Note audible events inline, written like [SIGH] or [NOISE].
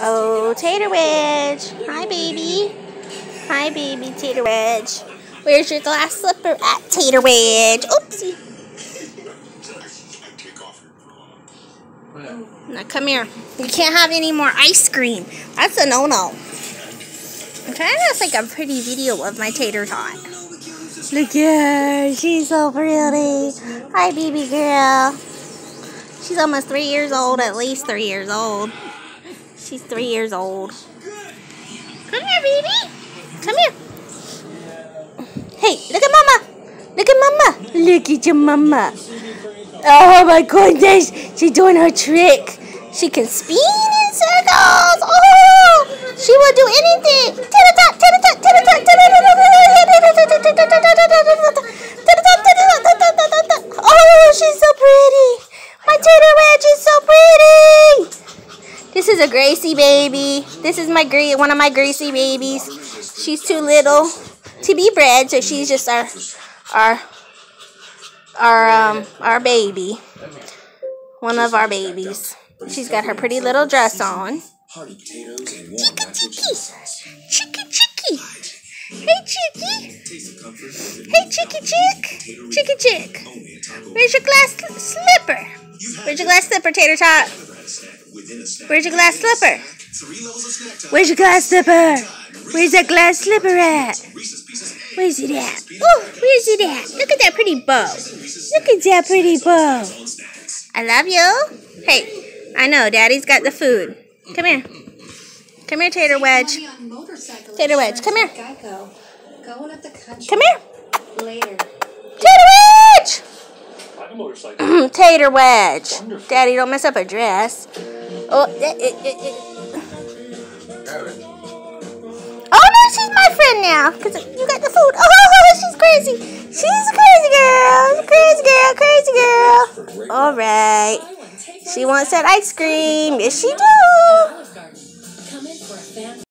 Oh, Tater Wedge. Hi, baby. Hi, baby Tater Wedge. Where's your glass slipper at, Tater Wedge? Oopsie. Now come here. You can't have any more ice cream. That's a no-no. I'm trying to like a pretty video of my tater tot. Look at her. She's so pretty. Hi, baby girl. She's almost three years old, at least three years old. She's three years old. Come here, baby. Come here. Hey, look at mama. Look at mama. Look at your mama. Oh my goodness. She's doing her trick. She can spin in circles. Oh, she will do anything. Oh, she's so pretty. My tater wedge is so pretty. A Gracie baby. This is my one of my Gracie babies. She's too little to be bred, so she's just our our our um our baby. One of our babies. She's got her pretty little dress on. Chicky chicky. Chicky chicky. Hey chicky. Hey chicky chick. Chicky chick. Where's your glass slipper? Where's your glass slipper, Tater Tot? Where's your glass slipper? Where's your glass slipper? Where's that glass slipper at? Where's it at? Oh, where's it at? Look at that pretty bow. Look at that pretty bow. I love you. Hey, I know, Daddy's got the food. Come here. Come here, Tater Wedge. Tater Wedge, come here. Come here. Later. Tater Wedge! Ride a motorcycle. [CLEARS THROAT] Tater Wedge. Daddy, don't mess up her dress. Oh, eh, eh, eh, eh. oh no, she's my friend now. Because you got the food. Oh, [LAUGHS] she's crazy. She's a crazy girl. Crazy girl, crazy girl. All right. She wants that ice cream. Yes, she do.